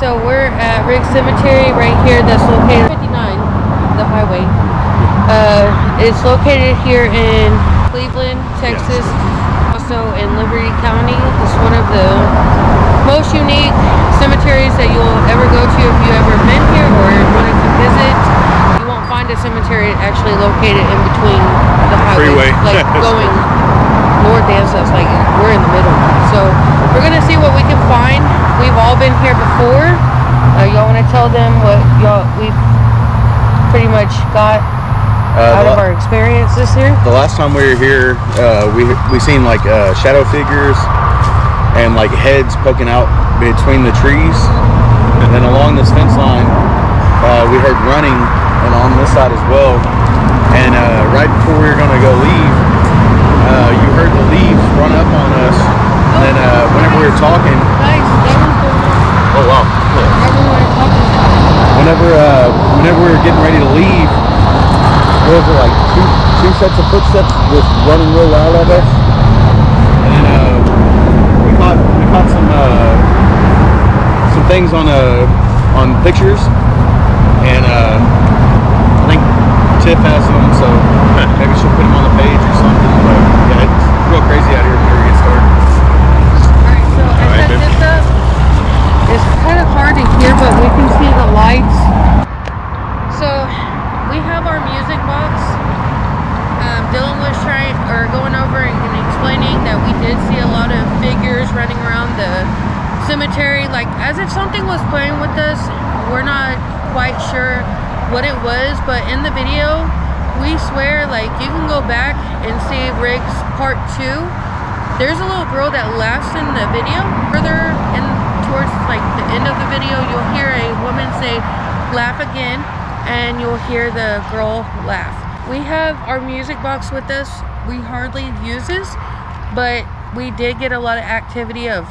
So we're at Riggs Cemetery right here that's located 59, the highway. Uh, it's located here in Cleveland, Texas, also in Liberty County. It's one of the most unique cemeteries that you'll ever go to if you ever been here or wanted to visit. You won't find a cemetery actually located in between the highway, Freeway. like going north and south. Like we're in the middle. So we're gonna see what we can find. We've all been here before. Uh, y'all want to tell them what y'all we've pretty much got out Uh, of our experience this year? the last time we were here, uh, we we seen like uh, shadow figures and like heads poking out between the trees, and then along this fence line, uh, we heard running, and on this side as well. And uh, right before we were gonna go leave, uh, you heard the leaves run up on us. And then uh, whenever we were talking, Nice. That one's the one oh wow, that we were talking about. whenever uh, whenever we were getting ready to leave, there was like two two sets of footsteps just running real loud at us. And then uh, we caught we caught some uh, some things on uh, on pictures, and uh, I think Tiff has them, so maybe she'll put them on the page or something. But crazy out here when we get started. Alright, so I set this up. It's kind of hard to hear, but we can see the lights. So we have our music box. Um, Dylan was trying or going over and, and explaining that we did see a lot of figures running around the cemetery, like as if something was playing with us. We're not quite sure what it was, but in the video, we swear like you can go back and see Riggs part two there's a little girl that laughs in the video. Further in towards like the end of the video, you'll hear a woman say, laugh again, and you'll hear the girl laugh. We have our music box with us. We hardly use this, but we did get a lot of activity of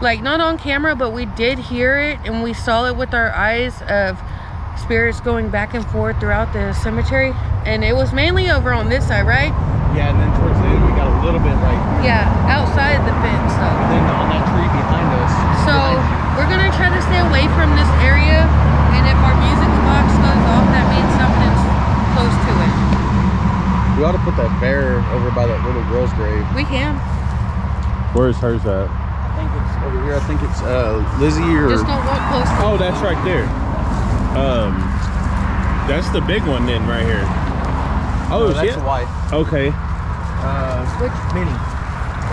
like not on camera, but we did hear it and we saw it with our eyes of spirits going back and forth throughout the cemetery. And it was mainly over on this side, right? Yeah, and then towards the end we got a little bit like, Yeah, outside the fence though. and then on that tree behind us. So we're gonna try to stay away from this area, and if our music box goes off, that means something's close to it. We ought to put that bear over by that little girl's grave. We can. Where's hers at? I think it's over here. I think it's uh, Lizzie or Just don't walk close. To Oh, that's right there. Um, that's the big one then, right here. Oh, that's shit. a wife. Okay. Uh, Which Minnie.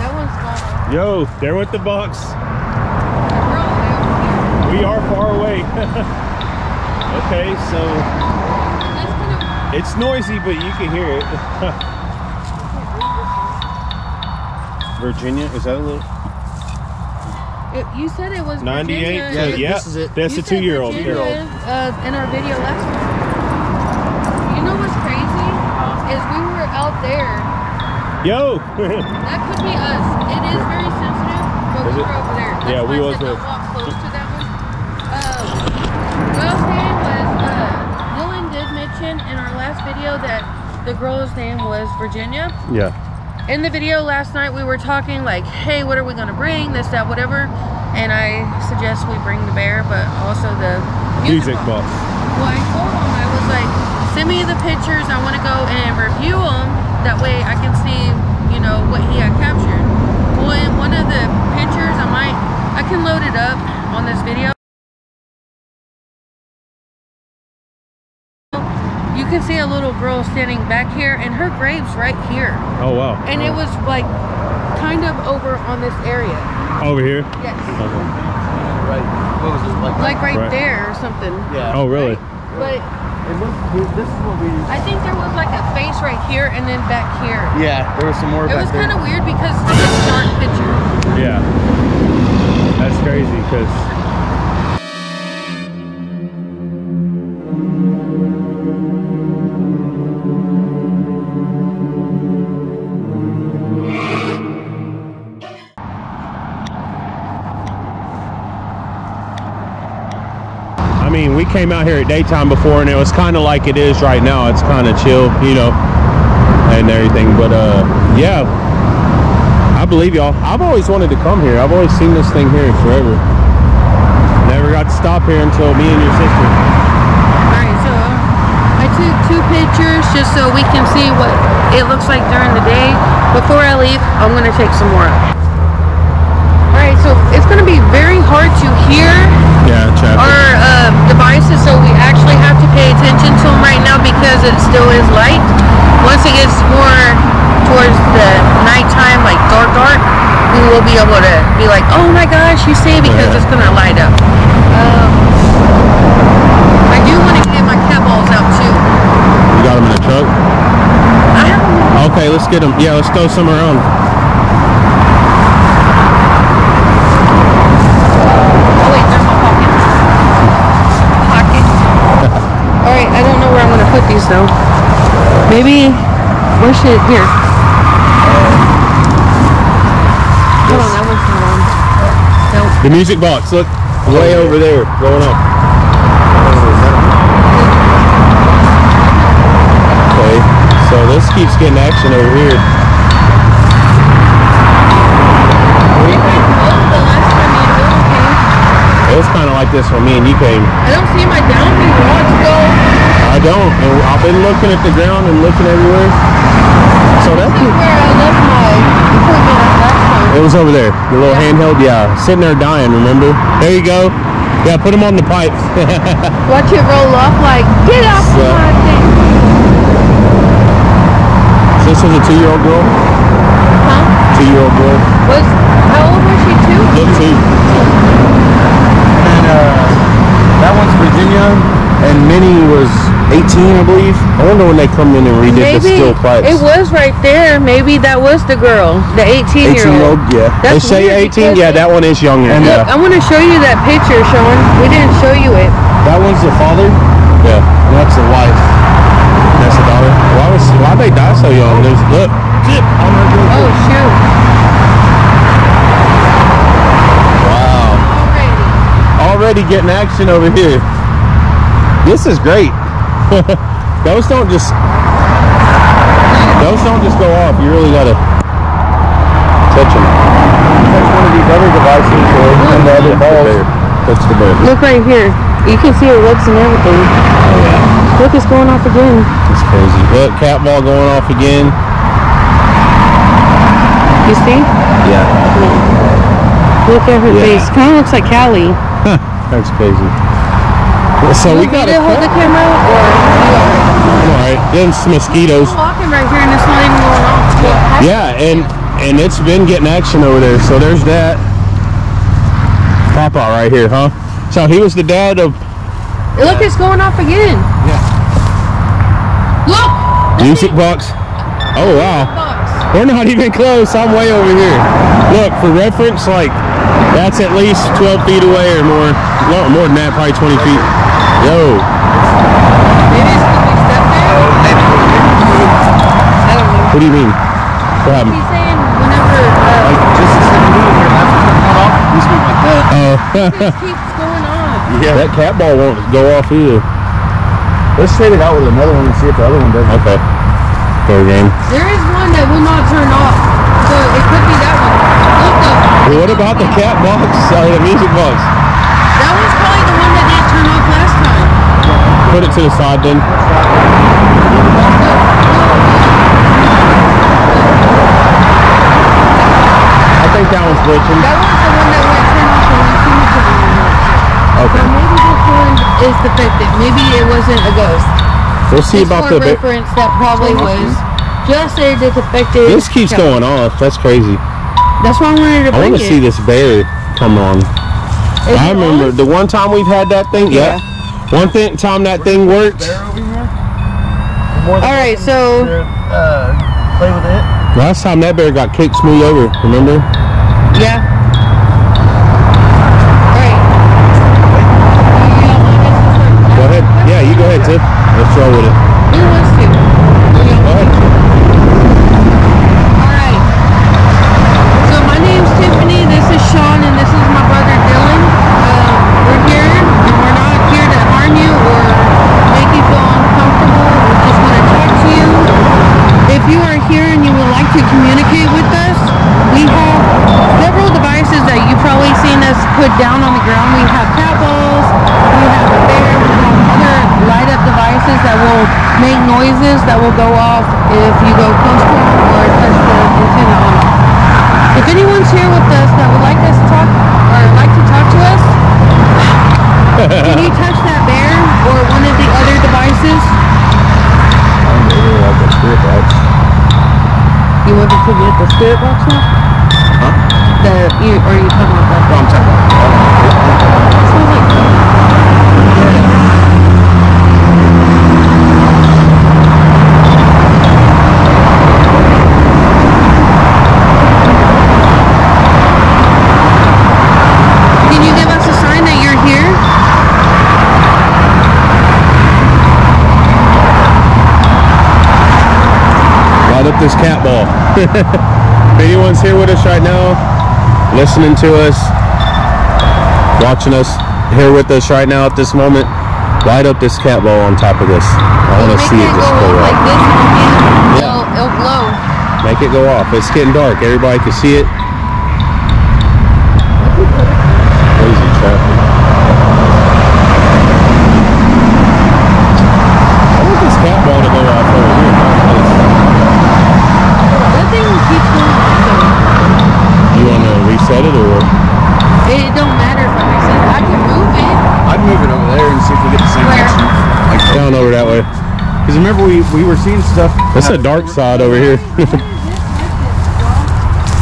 that one's gone. Yo, there went the box. We're all the way. We are far away. okay, so And that's it's noisy, but you can hear it. Virginia, is that a little it, you said it was 98? Virginia. Yeah, yeah, this is it. that's You a two-year-old. Virginia, Uh, in our video last week. You know what's crazy? Is we were out there. Yo, That could be us. It is very sensitive, but Is we it? were over there. That's Yeah, we I was there. walk close to that one. Um, what I was saying was, uh, Dylan did mention in our last video that the girl's name was Virginia. yeah. In the video last night, we were talking like, hey, what are we gonna bring? This, that, whatever. And I suggest we bring the bear, but also the Music box. well, I told him I was like, send me the pictures. I want to go and review them. That way I can see, you know, what he had captured. Well, in one of the pictures, I might, I can load it up on this video. You can see a little girl standing back here, and her grave's right here. Oh wow. And it was like kind of over on this area. Over here. Yes. Okay. Right. What was it like? Like right, Right. there or something. Yeah. Oh really? But And look, here- this is what we. I think there was like a face right here and then back here. Yeah, there was some more It back was kind of weird because it's a dark picture. Yeah. That's crazy because came out here at daytime before, and it was kind of like it is right now. It's kind of chill, you know, and everything. But uh, yeah, I believe y'all. I've always wanted to come here. I've always seen this thing here forever. Never got to stop here until me and your sister. Alright, so I took two pictures just so we can see what it looks like during the day. Before I leave, I'm gonna take some more. Alright, so it's gonna be very hard to hear Yeah, traffic. our uh, devices, so we actually have to pay attention to them right now because it still is light. Once it gets more towards the nighttime, like dark, dark, we will be able to be like, oh my gosh, you see, because Yeah. it's gonna light up. Um, I do want to get my cat balls out too. You got them in the truck? I have them. Okay, let's get them. Yeah, let's throw some around. Oh wait, they're in my pocket. Pocket. All right, I don't know where I'm gonna put these though. Maybe where should here? Hold on, that one's the wrong. No. The music box, look. Way over there, going up. Okay, so this keeps getting action over here. The last time you did, okay. It was kind of like this when me and you came. I don't see my dowsing rods go. I don't, and I've been looking at the ground and looking everywhere. So that's where I left my equipment last time. it was over there, the little Yeah. handheld. Yeah, sitting there dying. Remember? There you go. Yeah, put them on the pipes. Watch it roll off like, get off So- my thing. this was a two-year-old girl. Huh? Two-year-old girl. Was, how old was she too? Look two. And uh, that one's Virginia, and Minnie was 18, I believe. I wonder when they come in and redid the Maybe steel pipes. it was right there. Maybe that was the girl, the 18 year 18 year old. old, yeah. They That's say 18. Yeah, that one is younger. And, Look, yeah. I want to show you that picture, Sean. We didn't show you it. That one's the father, and yeah. that's the wife. That's the daughter. Why was why they die so young? There's look. Zip on her girl. Oh shoot! Wow. Already. Already getting action over here. This is great. those don't just those don't just go off. You really gotta touch them. Touch one of these other devices, or and the other balls. Touch the bear. Look right here. You can see her lips and everything. Oh yeah. Look, it's going off again. It's crazy. Look, cat ball going off again. You see? Yeah. Look at her Yeah. face. Kind of looks like Callie. That's crazy. So we got to hold the camera, or All right. Some mosquitoes. walking right here and it's not even going off. Yeah, and and it's been getting action over there. So there's that. Out right here, huh? So he was the dad of Look, it's going off again. Yeah. Look. Music Box. Oh wow. Box. We're not even close. I'm way over here. Look, for reference, like that's at least 12 feet away or more. No, more than that, probably 20 feet. Yo. Maybe it's because we stepped there. I don't know. What do you mean? What happened? He's saying whenever uh, Like, just as they move, their left foot cut off, this went like that. Oh. it keeps going on. Yeah. that cat ball won't go off either. Let's trade it out with another one and see if the other one does. Okay. Fair game. There is one that will not turn off, so it could be that one. Look up. What about the cat box or the music box? That was probably the one that Put it to the side then. I think that one's glitching. That was the one that went turn off and we seemed to So Okay. maybe this one is defective. Maybe it wasn't a ghost. We'll see Just about the. reference, that probably was just a defective. This keeps going off. That's crazy. That's why I wanted to I want to see this bear come on. Is I remember on? the one time we've had that thing. Yeah. One thing time that thing worked. Bear over here. More All right, so uh, play with it. Last time that bear got kicked smooth over. Remember? yeah. All right. You don't want us to start- Go ahead. Yeah, you go ahead, Tiff. Let's roll with it. Who wants to? You Go ahead. Alright. So my name's Tiffany, this is Sean, and this is my brother Dylan. Um, we're here, and we're not here to harm you or make you feel uncomfortable. We just want to talk to you. If you are here and you would like to communicate with us, we have several devices will go off if you go close to them or touch the antenna on them. If anyone's here with us that would like us to talk or like to talk to us, can you touch that bear or one of the other devices? I don't really like that spirit box. You want to get the spirit box now? Huh? The you or are you talking about that? No, I'm talking about. It- Can you give us a sign that you're here? Light up this cat ball. if anyone's here with us right now, listening to us, watching us, here with us right now at this moment, light up this cat ball on top of this. I want to see it just go go up like this. Yeah. It'll, it'll glow. Make it go off. It's getting dark. Everybody can see it. Crazy traffic. I want this cat ball to go off over here. That thing keeps going. So You want to reset it or? it don't matter if I reset it. I can move it. I'd move it over there and see if we get the same Where? action. Like, Down over that way. because remember we we were seeing stuff. That's a dark side over here.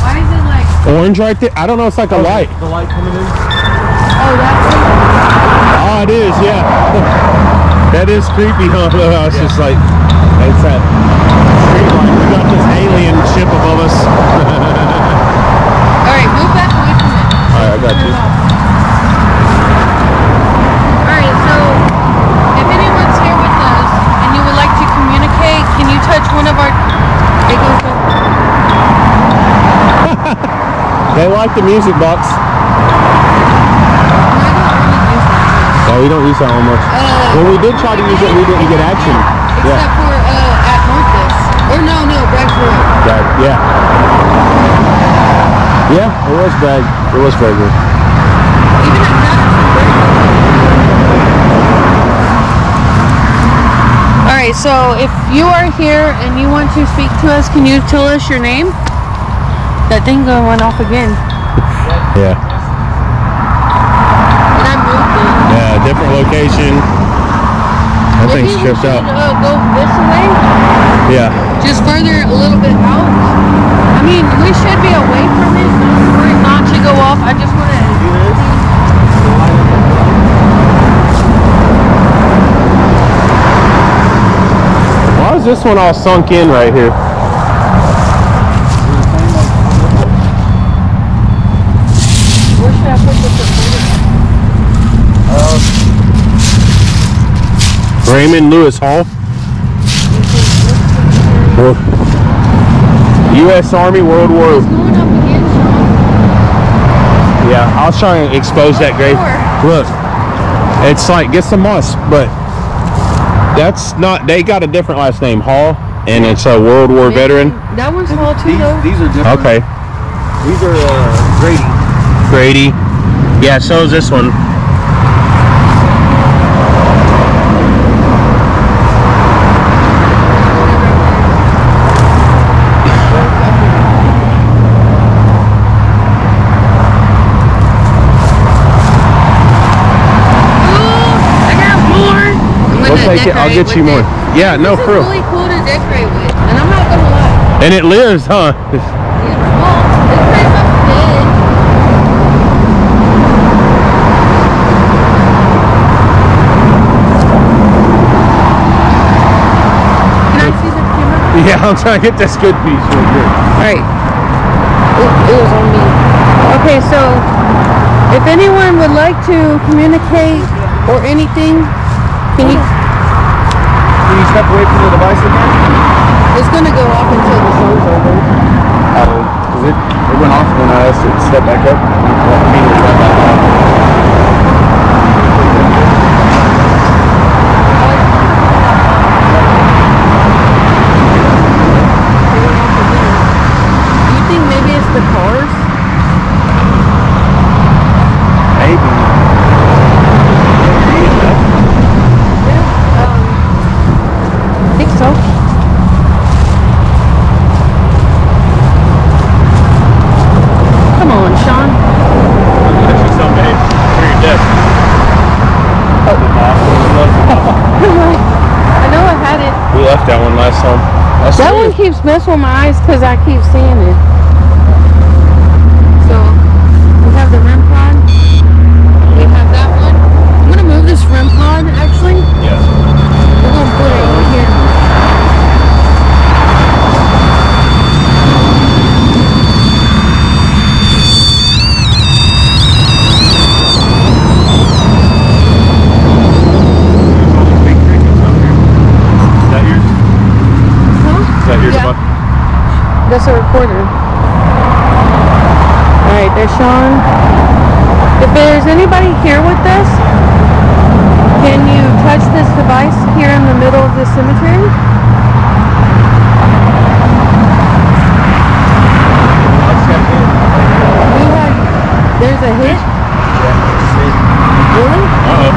Why is it like, Orange right there. I don't know. It's like a oh, light. The light coming in. oh, that's Oh, it is. Yeah. that is creepy. Huh? I was just like, it's that street light. We got this alien ship above us. All right, move back away from it. All right, I got you. All right, so if anyone's here with us and you would like to communicate, can you touch one of our? It goes up. They like the music box. No, I don't want to use that. No, we don't use that one much. Uh, when we did try to use it, we didn't get action. Except Yeah. for uh, at Marcus. Or no, no, Bragg's Road. Right. Yeah. Yeah, it was bad. It was very good. Even at All right, so if you are here and you want to speak to us, can you tell us your name? That thing going went off again. Yeah. And I moved it. Yeah, different location. That Maybe thing's we tripped should, out. Uh, go this way, Yeah. just further a little bit out. I mean, we should be away from it for it not to go off. I just want to. Why is this one all sunk in right here? Where should I put this recording? Raymond Lewis Hall. U.S. Army World War. It's going up again, Sean. Yeah, I was trying to expose that grave. Look, it's like get some moss, but that's not. They got a different last name, Hall, and it's a World War veteran. That one's tall too, These, though. these are different. Okay, These are uh, Grady. Grady. Yeah, so is this one. Ooh, I got more. I'm We'll gonna take it. I'll get you more. it. Yeah, no, for real. really cool to decorate with, and I'm not gonna lie. And it lives, huh? Yeah, well, it's pretty much dead. Can I see the camera? Yeah, I'm trying to get this good piece right here. Alright. It, it was on me. Okay, so if anyone would like to communicate or anything, can you? Away from the device again? It's gonna go off until the show's over. Uh, cause it, it went off when I asked it to step back up. Well, immediately went back on. You think maybe it's the cars? Maybe. Yeah. Um, I think so. Messing with my eyes because I keep seeing it. So we have the REM pod. We have that one. I'm gonna move this REM pod actually. Yes. We're gonna put it over here. Is that yours? Huh? Is that yours? Yeah. Bud? That's a recorder. Alright, there's Sean. If there's anybody here with us, can you touch this device here in the middle of the cemetery? We had, there's a hit? Really? Uh-oh.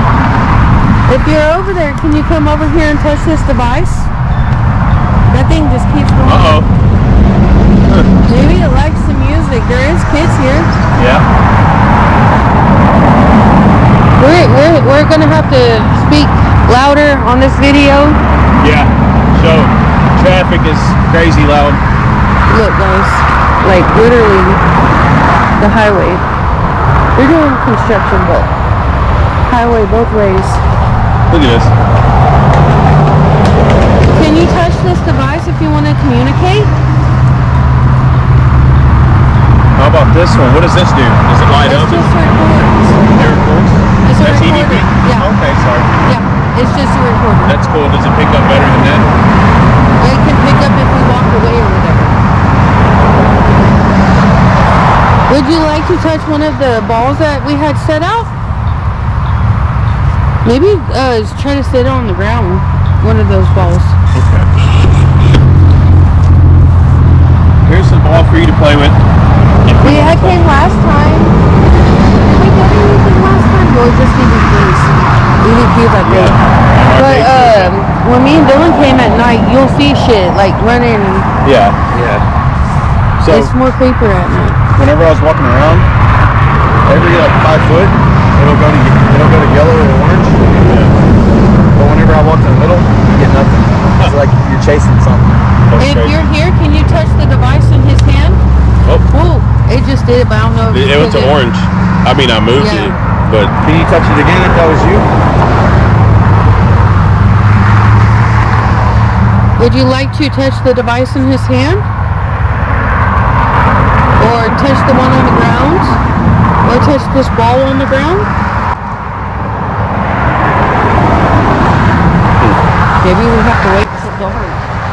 If you're over there, can you come over here and touch this device? That thing just keeps going. Uh-oh. Maybe it likes the music. There is kids here. Yeah. We're, we're, we're gonna have to speak louder on this video. Yeah. So, traffic is crazy loud. Look guys, like literally the highway. They're doing construction but highway both ways. Look at this. Can you touch this device if you want to communicate? How about this one? What does this do? Does it light It's up? just records. It records? It's a That's recorder. EVP? Yeah. Okay, sorry. Yeah, it's just a recorder. That's cool. Does it pick up better than that? It can pick up if we walk away or whatever. Would you like to touch one of the balls that we had set out? Maybe uh, try to sit on the ground. One of those balls. Okay. Here's the ball for you to play with. We had came last time. Did we get anything last time? No, just EVPs. EVPs, I think. But um, when me and Dylan came at night, you'll see shit like running. Yeah. Yeah. So, it's more creeper at night. whenever I was walking around, every like five foot, it'll go to it'll go to yellow or orange. But whenever I walk in the middle, you get nothing. It's like you're chasing something. that's If crazy. you're here, can you touch the device in his hand? Oh, Oh, it just did, but I don't know. if it, it went to because orange. I mean, I moved Yeah. it, but Can you touch it again if that was you? Would you like to touch the device in his hand? Or touch the one on the ground? Or touch this ball on the ground? Maybe we have to wait till dark.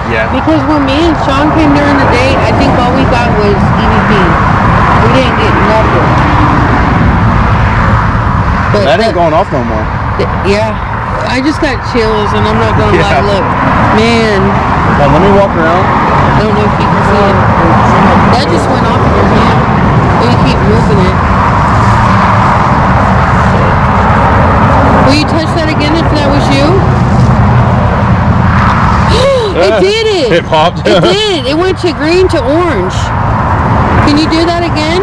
yeah. Because when me and Sean came during the day, I think all we got was EVP. We didn't get nothing. But That the- ain't going off no more. the- yeah, I just got chills, and I'm not gonna Yeah. lie. Look, man, Now let me walk around. I don't know if you can see it. That just went off in your hand. You keep moving it? Will you touch that again if that was you? It did it. It popped. It did. It went to green to orange. Can you do that again?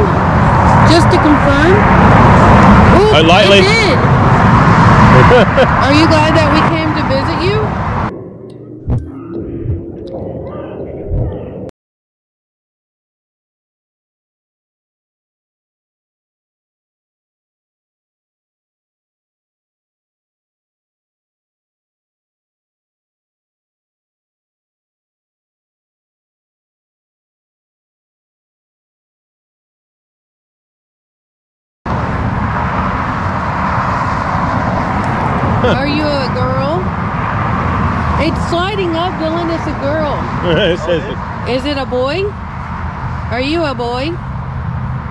Just to confirm? Ooh, Uh, lightly. It did. Are you glad that we came to visit you? Are you a girl? It's sliding up, Dylan. It's a girl. it says it. Is it a boy? Are you a boy?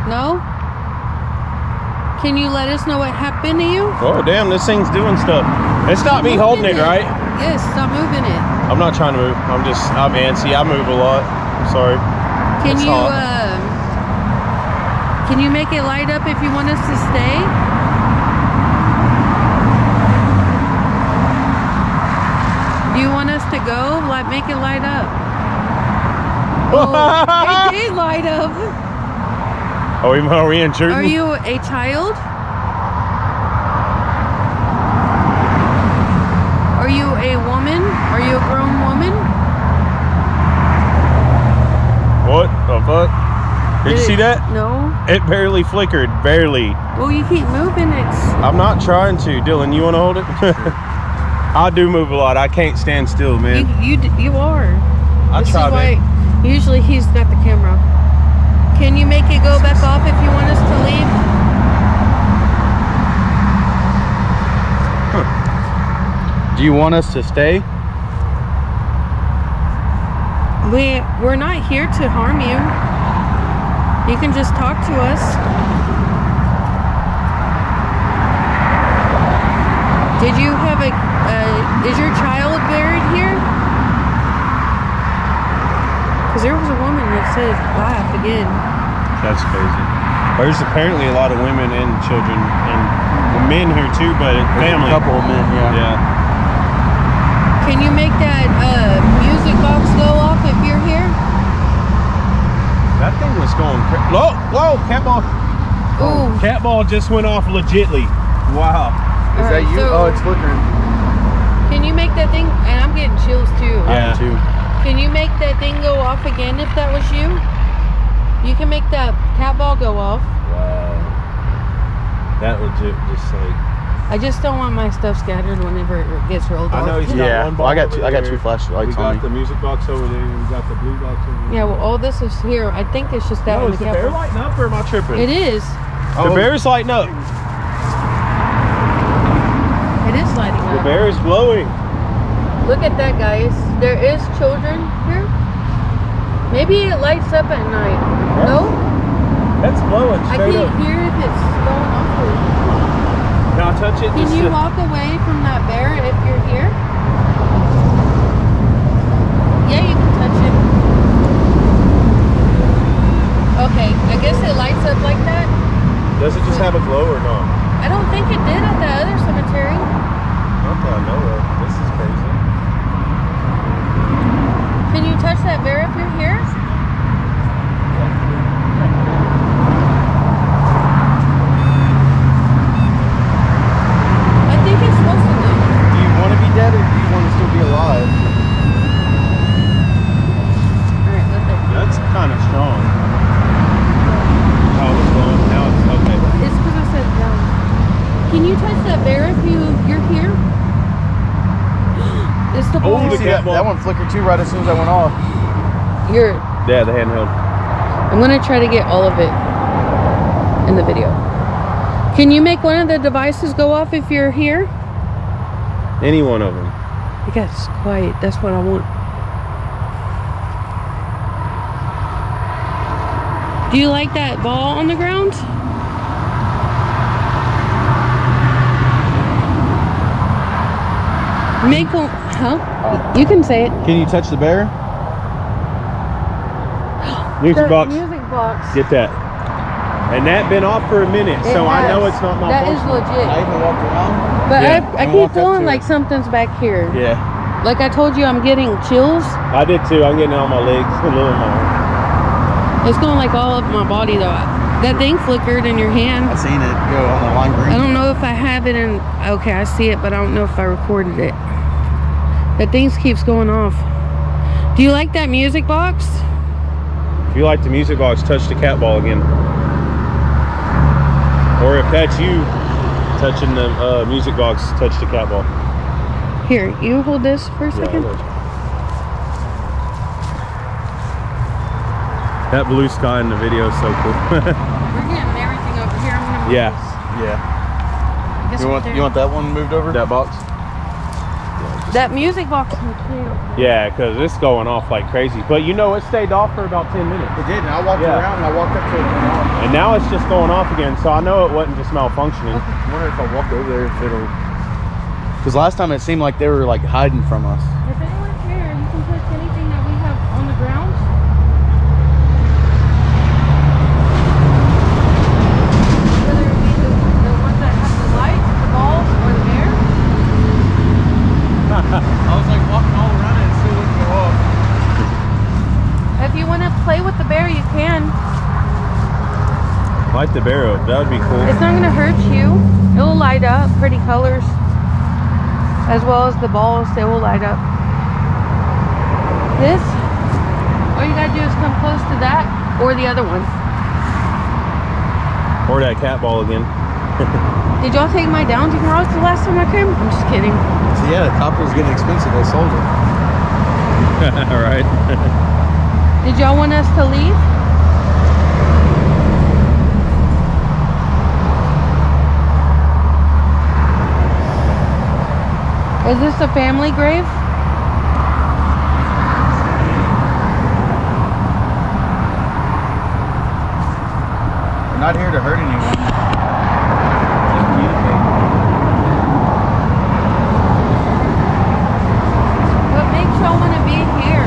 No? Can you let us know what happened to you? Oh, damn, this thing's doing stuff. It's not me holding it, right? Yes, stop moving it. I'm not trying to move. I'm just, I'm antsy. I move a lot. I'm sorry. Can It's you um can you make it light up if you want us to stay? Do you want us to go? Like make it light up. Oh, it did light up. Are we, are we intruding? Are you a child? Are you a woman? Are you a grown woman? What the fuck? Did, you it- see that? No. It barely flickered, barely. Well, you keep moving. It's I'm not trying to. Dylan, you want to hold it? I do move a lot. I can't stand still, man. you. You, you are. I this try, man. usually he's got the camera. Can you make it go back off if you want us to leave? Do you want us to stay? We we're not here to harm you. You can just talk to us. Did you have a? Is your child buried here? Because there was a woman that said laugh again. That's crazy. There's apparently a lot of women and children and men here too, but family. A couple of men, yeah. Yeah. Can you make that uh, music box go off if you're here? That thing was going crazy. Whoa, whoa, cat ball. Ooh. Cat ball just went off legitly. Wow. Is Alright, that you? so- oh, it's flickering. Can you make that thing? And I'm getting chills too. Yeah. Too. Can you make that thing go off again if that was you? You can make that cat ball go off. Wow. That legit just like. I just don't want my stuff scattered whenever it gets rolled off. I know he's got Yeah, one well, I got two- I got two flashlights We got on the music box over there. We got the blue box over there. Yeah, well, all this is here. I think it's just that No, one. is the cat bear ball. lighting up or am I tripping? It is. The Oh. bear's lighting up. It is lighting up. The bear is glowing. Look at that, guys. There is children here. Maybe it lights up at night. No, That's glowing I can't up. hear if it's going off. Or... Now touch it. Can you to- walk away from that bear if you're here? Yeah, you can touch it. Okay, I guess it lights up like that. Does it just have a glow or not? I don't think it did at the other cemetery. Not that I know of. This is crazy. Can you touch that bear you're here? I think it's supposed to know. Do you want to be dead or do you want to still be alive? Alright, let that That's kind of strong. How it's glowing. Now it's okay. It's because I said down. Can you touch that bear if you you're here? it's the Oh, boy. the See, that, cat ball. that one flickered too right as soon as I went off. You're. Yeah, the handheld. I'm gonna try to get all of it in the video. Can you make one of the devices go off if you're here? Any one of them. It gets quiet. That's what I want. Do you like that ball on the ground? Make one, huh? You can say it. Can you touch the bear? Music The box. Music box. Get that. And that been off for a minute, It so I know it's not my That is I legit. even walked around. But Yeah, I, I keep feeling like it. something's back here. Yeah. Like I told you, I'm getting chills. I did too. I'm getting it on my legs, a little on my arm. It's going like all up my body though. That thing flickered in your hand. I seen it go on the line green. I don't know if I have it in. Okay, I see it, but I don't know if I recorded it. That thing keeps going off. Do you like that music box? If you like the music box, touch the cat ball again. Or if that's you touching the uh, music box, touch the cat ball. Here, you hold this for a Yeah, second. that blue sky in the video is so cool. We're getting everything over here. I'm gonna Yeah. Yeah. You want you want that one moved over? that box? That music box? in the. Yeah, because it's going off like crazy. But you know, it stayed off for about 10 minutes. It did, and I walked Yeah. around and I walked up to it and. And now it's just going off again. So I know it wasn't just malfunctioning. I wonder if I walk over there if it'll. Because last time it seemed like they were like hiding from us. If anyone's here, you can touch anything that we have on the ground. Whether it be the, the ones that have the lights, the balls, or the air. I was like walking all around it and still wouldn't go off. If you want to play with the bear, you can. Light the barrel. That would be cool. It's not going to hurt you. It will light up. Pretty colors. As well as the balls, they will light up. This, all you got to do is come close to that Or the other one. Or that cat ball again. Did y'all take my dowsing rods the last time I came? I'm just kidding. So yeah, the copper was getting expensive. I sold it. All right. Did y'all want us to leave? Is this a family grave? We're not here to hurt anyone. Just communicate. What makes y'all want to be here?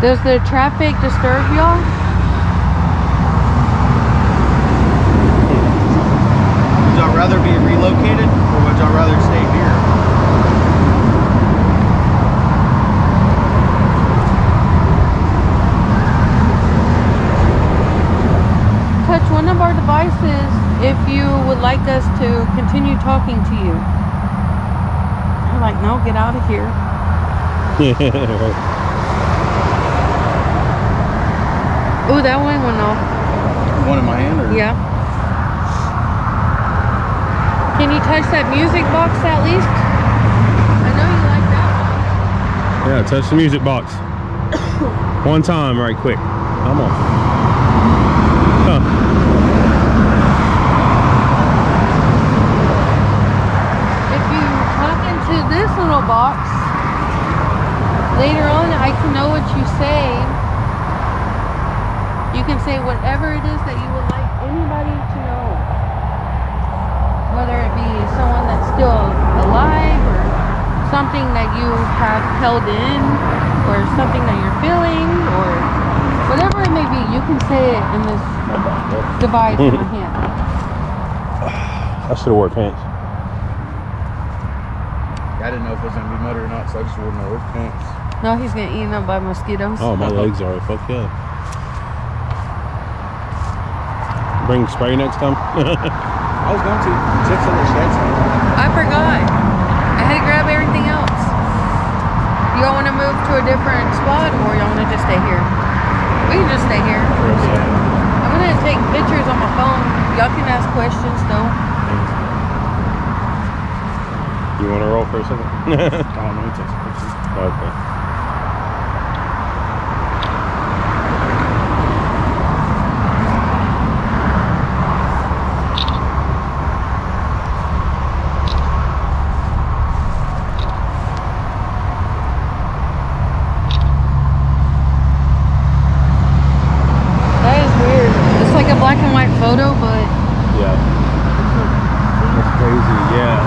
Does the traffic disturb y'all? Would y'all rather be relocated or would y'all rather stay here? Touch one of our devices if you would like us to continue talking to you. They're like, no, get out of here. Ooh, that one went off. One in my hand or? Yeah. Can you touch that music box at least? I know you like that one. yeah, touch the music box. One time, right quick. Come on. Huh. If you talk into this little box, later on I can know what you say. You can say whatever it is that you would like anybody to know. Whether it be someone that's still alive or something that you have held in or something that you're feeling or whatever it may be, you can say it in this device in my hand. I should have wore pants. I didn't know if it was gonna be mud or not, so I just wore my work pants. No, he's getting eaten up by mosquitoes. Oh, my legs are. Fuck yeah. Bring spray next time. I was going to. Chip said that she had some. I forgot. I had to grab everything else. Y'all want to move to a different spot or y'all want to just stay here? We can just stay here. I'm going to take pictures on my phone. Y'all can ask questions though. You want to roll for a second? Let me take some pictures. okay. That is weird. It's like a black and white photo, but Yeah. That's crazy. Yeah.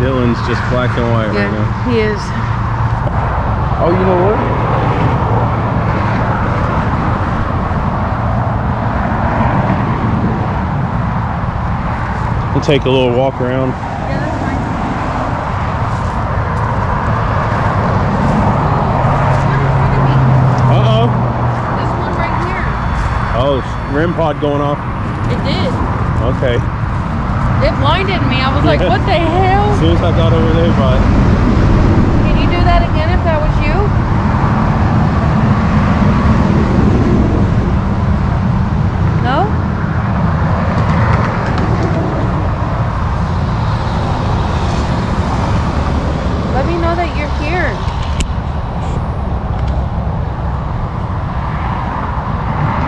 Dylan's just black and white right now. he is. Oh, you know what? We'll take a little walk around. Yeah, that's fine. One in front of me. Uh oh. This one right here. Oh, REM pod going off. It did. Okay. It blinded me. I was like, what the hell? As soon as I got over there, but Can you do that again if that was you? No? Let me know that you're here.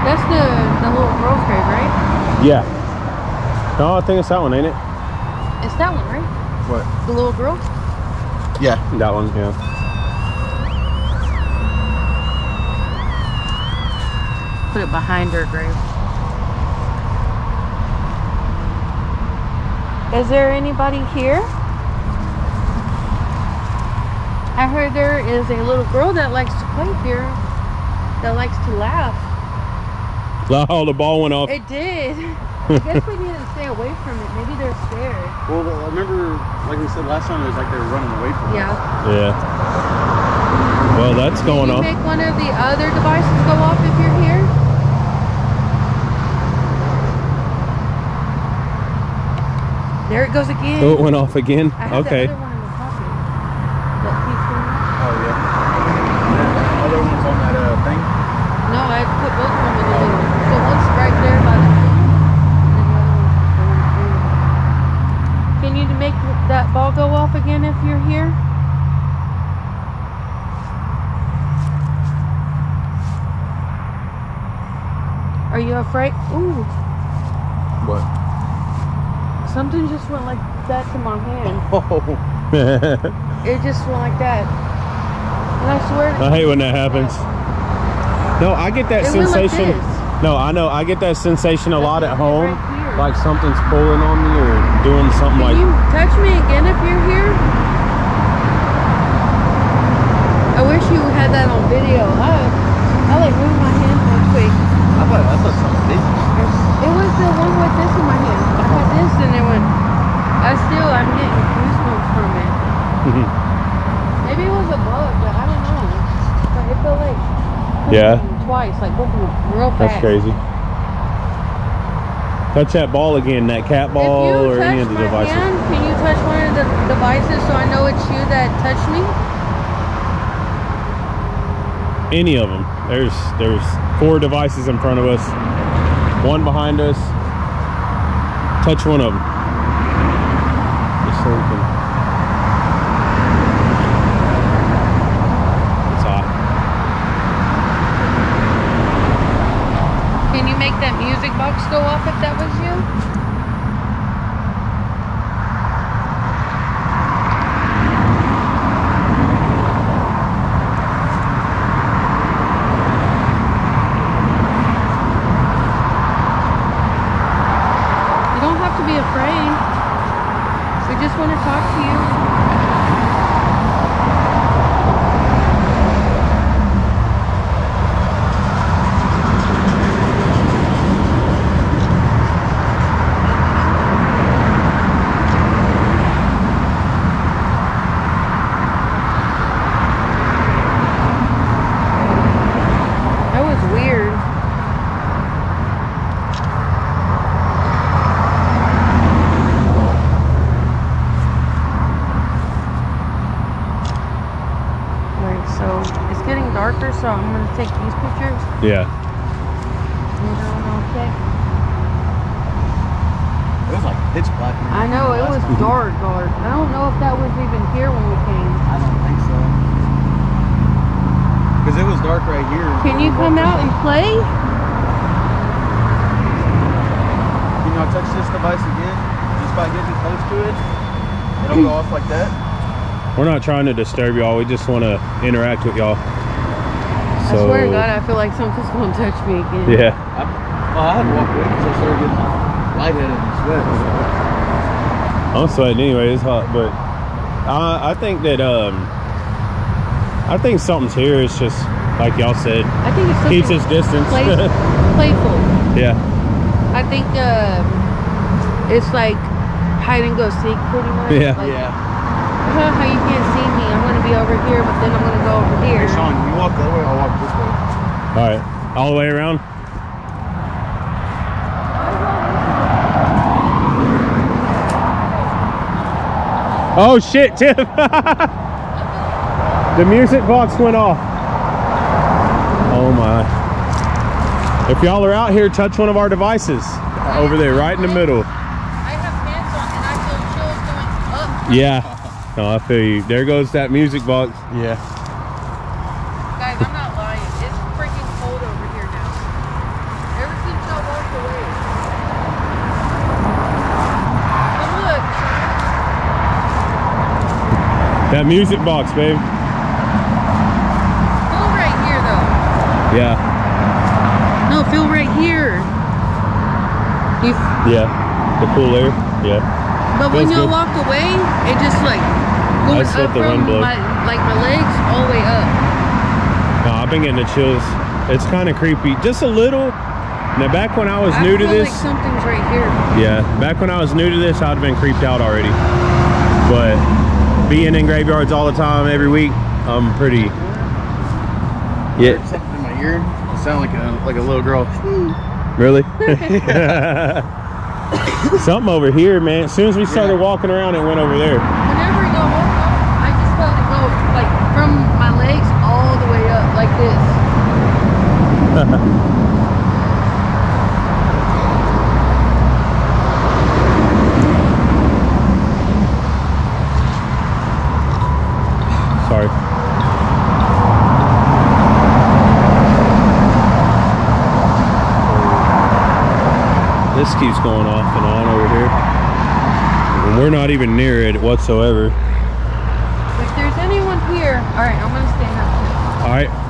That's the, the little girl's grave, right? yeah. No, I think it's that one, ain't it? It's that one, right? What? The little girl? Yeah. That one, yeah. Put it behind her grave. Is there anybody here? I heard there is a little girl that likes to play here, that likes to laugh. Oh, the ball went off. It did. I guess we need to stay away from it. Maybe they're scared. Well, I remember, like we said last time, it was like they were running away from us. Yeah. Yeah. Well, that's going off. Can you on. make one of the other devices go off if you're here? There it goes again. Oh, it went off again. I have Okay. the other one in the pocket. But he again if you're here? Are you afraid? Ooh, What? something just went like that to my hand. Oh. It just went like that. And I swear to I hate when that happens. No, I get that It like sensation. this. no, I know. I get that sensation a lot at home. here. Like something's pulling on me or doing something Can like. you touch me again if you're here? I wish you had that on video. I, I like moved my hand real quick. I thought I thought something big. It was the one with this in my hand. I had this and it went. I still, I'm getting goosebumps from it. Mm-hmm. Maybe it was a bug, but I don't know. But it felt like. Yeah. Twice, like boom, boom, real fast. That's crazy. Touch that ball again, that cat ball or any of the devices. hand, can you touch one of the devices so I know it's you that touched me? Any of them. There's there's four devices in front of us, one behind us. Touch one of them. Just so we can. It's hot. Can you make that music box go off if that was you? You don't have to be afraid. We just want to talk to you. That was weird. Alright, so it's getting darker, so I'm gonna take these pictures. Yeah. Later on, I'll check. It was like pitch black. in I here know it was last time. dark, dark. I don't know if that was even here when we came. I don't think so. Because it was dark right here. Can you come out and play? Can y'all touch this device again? Just by getting close to it? It'll go off like that? We're not trying to disturb y'all. We just want to interact with y'all. So, I swear to God, I feel like something's gonna touch me again. Yeah. I, well, I had to walk away because I started getting lightheaded and sweat. So. I'm sweating anyway. It's hot, but I I think that um I think something's here. It's just like y'all said, I think it's keeps something his distance. play, playful. yeah. I think um, it's like hide and go seek, pretty much. Yeah. Like, Yeah. "Huh, how you can't see me? I'm gonna be over here, but then I'm gonna go over here. Hey, Sean, you walk that way, I'll walk this way. All right. All the way around. Oh shit, Tim. the music box went off. Oh my. If y'all are out here, touch one of our devices over there, right in the middle. I have pants on and I feel chills going up. Yeah. No, I feel you. There goes that music box. Yeah. Guys, I'm not lying. It's freaking cold over here now. Ever since y'all walked away. Come look. That music box, babe. Feel right here though. Yeah. No, feel right here. You, Yeah. The cool air. Yeah. but when y'all walked away, it just like going That's up the wind from blows. my like my legs all the way up. No, I've been getting the chills. It's kind of creepy, just a little. Now, back when I was I new to this, like something's right here. yeah, back when I was new to this, I'd have been creeped out already. But being in graveyards all the time, every week, I'm pretty. I Yeah, something in my ear. It sounded like a like a little girl. really. Something over here, man. As soon as we started walking around, it went over there. this. this keeps going off and on over here. And we're not even near it whatsoever. If there's anyone here all right i'm gonna stay up all right.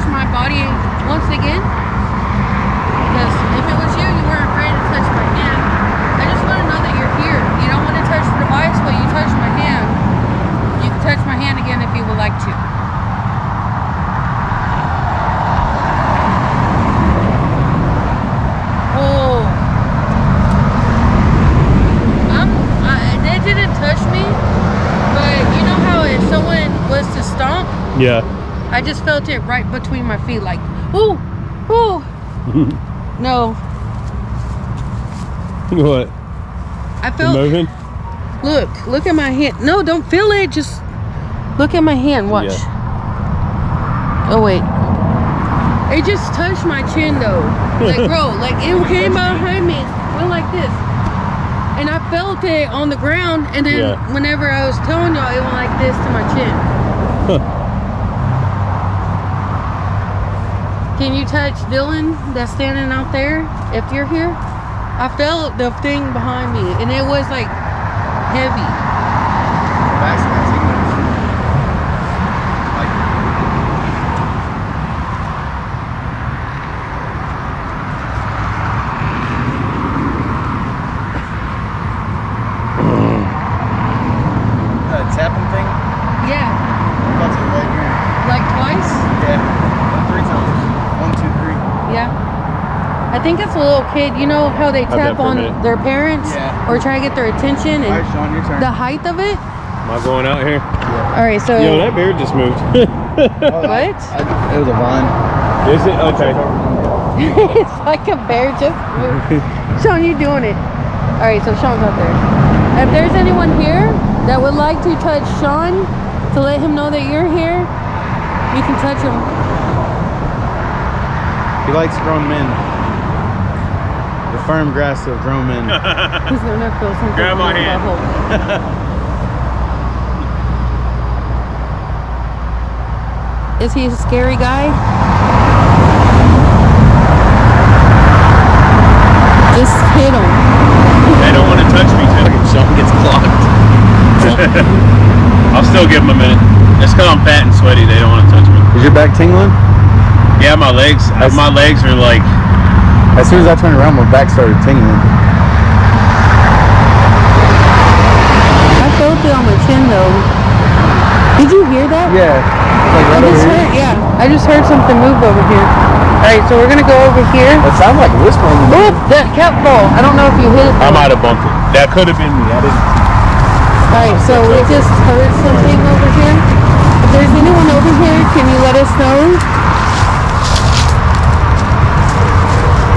Touch my body once again? Because if it was you, you weren't afraid to touch my hand. I just want to know that you're here. You don't want to touch the device, but you touch my hand. You can touch my hand again if you would like to. Oh. They didn't touch me, but you know how if someone was to stomp, Yeah. I just felt it right between my feet, like, ooh, ooh. no, what? I felt. moving? Look, look at my hand. No, don't feel it. Just look at my hand. Watch. Oh wait. It just touched my chin though. Like bro, like it came behind me, went like this. And I felt it on the ground and then Yeah. whenever I was telling y'all it went like this to my chin. Can you touch Dylan that's standing out there if you're here? I felt the thing behind me and it was like heavy. Back smashing. Like, uh, tapping thing. Yeah, Felt it right here. like twice. Yeah. Three times. One, two, three. Yeah. I think it's a little kid. You know how they tap on minute. their parents Yeah. or try to get their attention All right, and Sean, your turn. the height of it? Am I going out here? Yeah. All right, so Yo, that beard just moved. What? I- it was a vine. Is it? Okay. it's like a bear just moved. Sean, you doing it. All right, so Sean's out there. If there's anyone here that would like to touch Sean to let him know that you're here, you can touch him. He likes grown men. The firm grasp of Roman. He's gonna feel something. Grab my in his hand. Is he a scary guy? Just hit him. They don't want to touch me, Tim. Something gets clogged. I'll still give them a minute. It's because I'm fat and sweaty. They don't want to touch me. Is your back tingling? Yeah, my legs. That's- My legs are like. As soon as I turned around, my back started tingling. I felt it on my chin though. Did you hear that? Yeah. Like I right over just here. heard, yeah, I just heard something move over here. All right, so we're gonna go over here. It sounded like whispering. to me. Oop, that cat ball. I don't know if you hit it. I might have bumped it. That could have been me. I didn't. All right, so we just heard something over here. If there's anyone over here, can you let us know?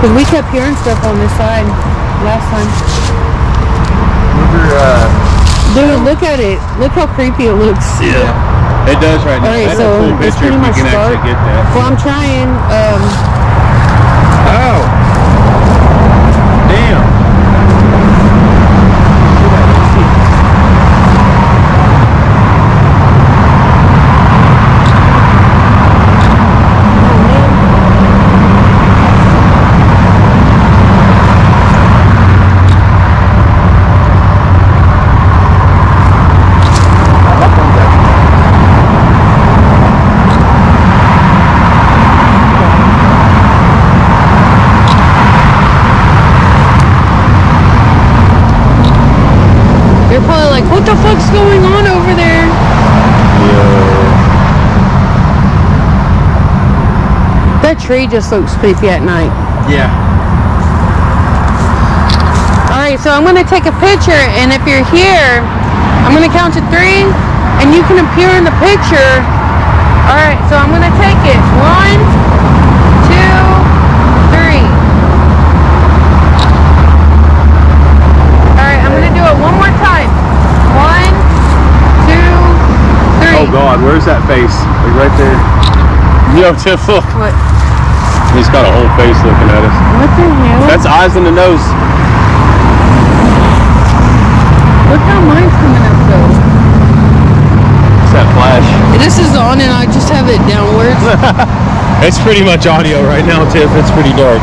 Because we kept hearing stuff on this side last time. Remember, uh, Dude, look at it. Look how creepy it looks. Yeah. It does right now. All right, That's so a cool it's picture pretty if we much can dark. actually get that. Well, I'm trying. Um, Oh. Damn. you're probably like, what the fuck's going on over there? That tree just looks creepy at night. yeah. All right, so I'm gonna take a picture, and if you're here, I'm gonna count to three, and you can appear in the picture. All right, so I'm gonna take it. One, two, three. All right, I'm gonna do it one more time. One, two, three. Oh God, where's that face? Like right there. Yo, Tiff, look. What? He's got a whole face looking at us. What the hell? That's eyes and the nose. Look how mine's coming up though. It's that flash. This is on, and I just have it downwards. It's pretty much audio right now, Tiff. It's pretty dark.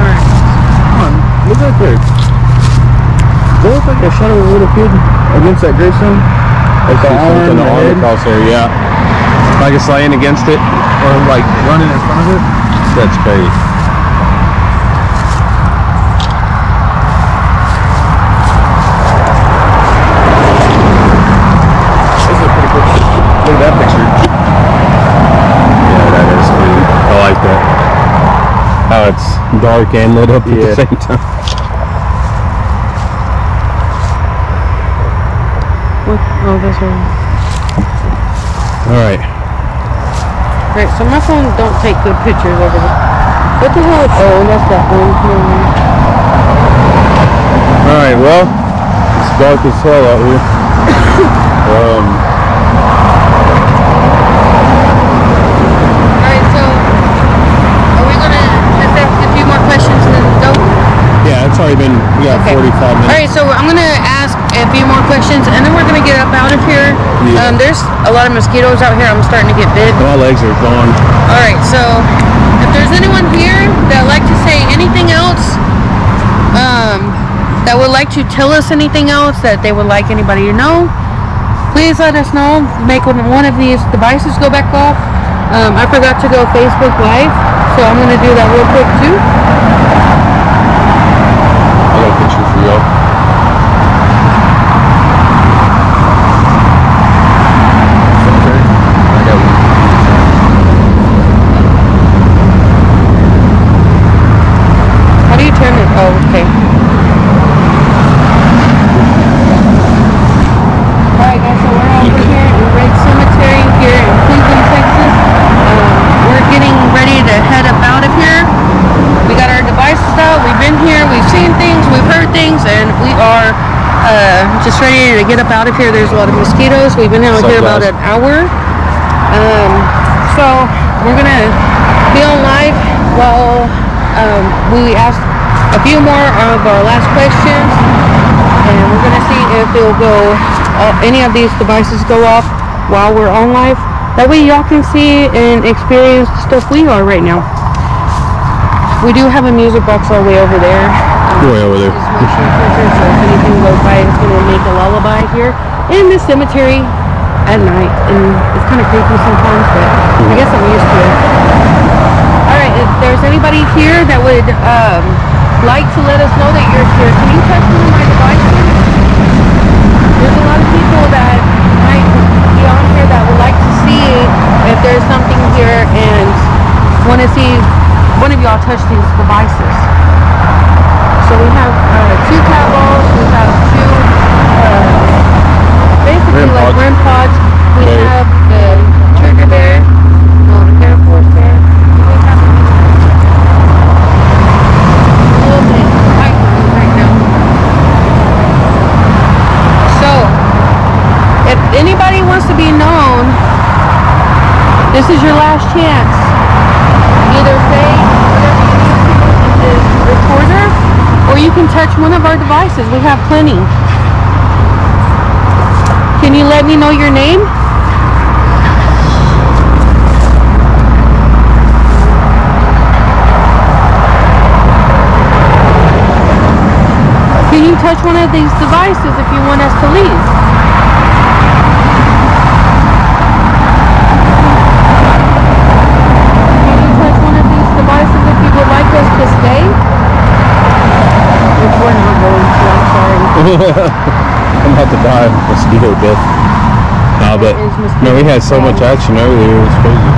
Alright. Come on, look right there. Does that look like a shadow of a little kid against that gravestone? Like the See arm, something, the the arm head, across there, yeah. Like it's laying against it. or like running in front of it? That's crazy. This is a pretty cool. Look at that picture. Yeah, that is cool. I like that. How it's dark and lit up at Yeah. the same time. Oh, that's right. All right. Right, so my phone don't take good pictures over there. What the hell? Oh, that's that one. No. All right. Well, it's dark as hell out here. um, Alright, so are we gonna just ask a few more questions and then go? yeah, it's already been. We got Okay. 45 minutes. Alright, so I'm gonna ask a few more questions and then we're gonna get up out of here. Yeah. Um, there's a lot of mosquitoes out here. I'm starting to get bit. My legs are gone. Alright, so if there's anyone here that would like to say anything else, um, that would like to tell us anything else that they would like anybody to know, please let us know. Make one one of these devices go back off. Um, I forgot to go Facebook Live, so I'm gonna do that real quick too. I got a picture for y'all. Cemetery. I got one. How do you turn it? Oh, okay. Alright guys, so we're over here in Rigg Cemetery here in Cleveland, Texas. Um, we're getting ready to head up out of here. We got our devices out, we've been here, we've seen things, we've heard things, and we are uh, just ready to get up out of here. There's a lot of mosquitoes. We've been out up, here about an hour. Um, so we're gonna be on live while um, we ask a few more of our last questions, and we're gonna see if it'll go. Uh, any of these devices go off while we're on live. That way y'all can see and experience the stuff we are right now. We do have a music box all the way over there. Way over there. A lullaby here in the cemetery at night, and it's kind of creepy sometimes, but I guess I'm used to it. All right, if there's anybody here that would um, like to let us know that you're here, can you touch one of my devices? There's a lot of people that might be on here that would like to see if there's something here and want to see one of y'all touch these devices. So we have uh, two cat balls, we have REM like pods. REM pods. We Okay. have the trigger bear, um, Air Force bear. We have a little bit tight right now. So, if anybody wants to be known, this is your last chance. Either say whatever you need to in this recorder, or you can touch one of our devices. We have plenty. Can you let me know your name? Can you touch one of these devices if you want us to leave? Can you touch one of these devices if you would like us to stay? Which we're not going to, I'm about to die of mosquito death. Nah, but no, we had so much action earlier. It was crazy.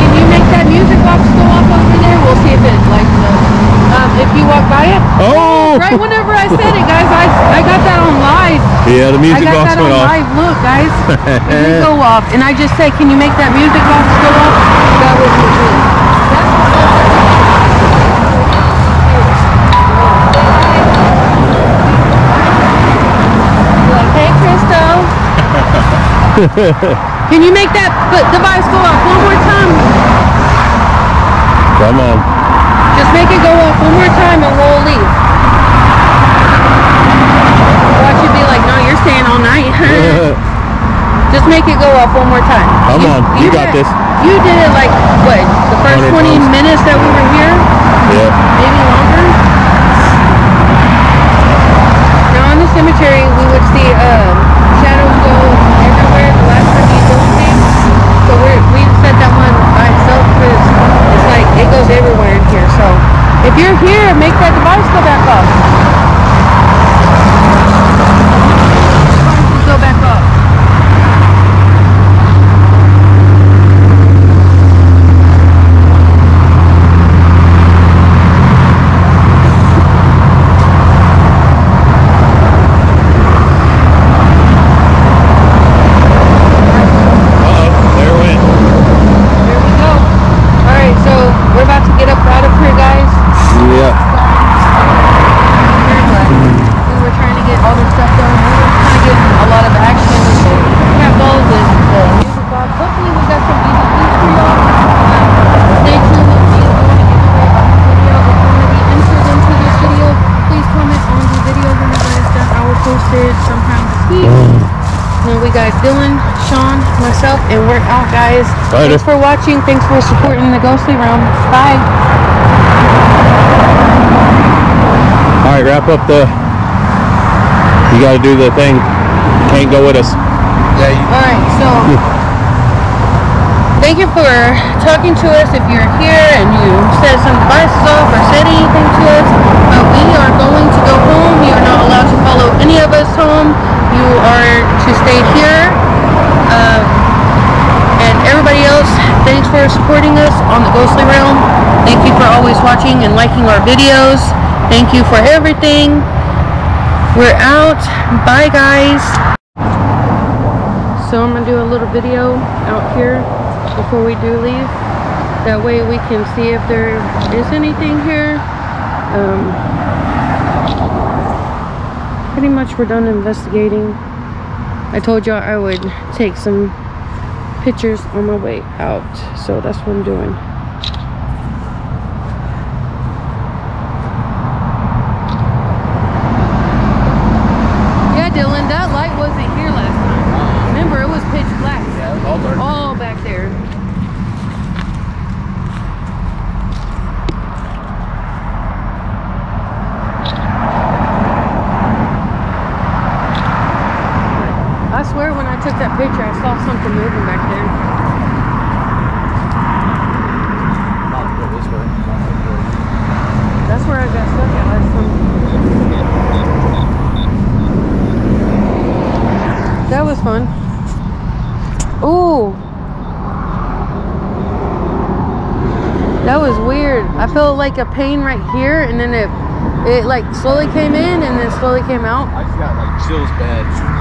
Can you make that music box go off over there? We'll see if it like. Um, if you walk by it. Oh! Right whenever I said it, guys, I, I got that on live. Yeah, the I music got box that went on off. live. Look, guys, it go off. And I just say, can you make that music box go off? That was can you make that device go off one more time? Come on. Just make it go off one more time and we'll leave. Watch you be like, no, you're staying all night. Just make it go off one more time. Come on, you got did- this. You did it like what? The first 20 times. minutes that we were here, yeah. maybe longer. Now on the cemetery, we would see um, shadows go everywhere. The last time you don't came, so we we set that one by itself because it's like it goes everywhere in here. So if you're here, make that device go back up. Go back off. Uh-oh, there it went. There we go. All right, so we're about to get up out of here, guys. Yeah. We were trying to get all this stuff done. We were trying to get a lot of action with the cat balls and the music box. Hopefully, we got some easy things for y'all. Um, stay tuned. We'll be doing a giveaway on this video. If you want to be entered into this video, please comment on the video whenever it's done. I will post it sometime this week. And we got Dylan, Sean, myself, and we're out, guys. Later. Thanks for watching. Thanks for supporting the Ghostly Realm. Bye. All right, wrap up the. You got to do the thing. Can't go with us. Yeah, you, All right, so thank you for talking to us. If you're here and you set some devices off or said anything to us, but we are going to go home. You are not allowed to follow any of us home. You are to stay here. Um, and everybody else, thanks for supporting us on the Ghostly Realm. Thank you for always watching and liking our videos. Thank you for everything. We're out. Bye, guys. So I'm gonna do a little video out here before we do leave. That way we can see if there is anything here. Um, pretty much we're done investigating. I told y'all I would take some pictures on my way out. So that's what I'm doing. Yeah, Dylan, that light wasn't here last time. Remember, it was pitch black. yeah, it was all dark. All back there. I swear when I took that picture, I saw something moving back there. Not go this way. That's where I got stuck at last time. That was fun. Ooh. That was weird. I felt like a pain right here and then it it like slowly came in and then slowly came out. I just got like chills bad.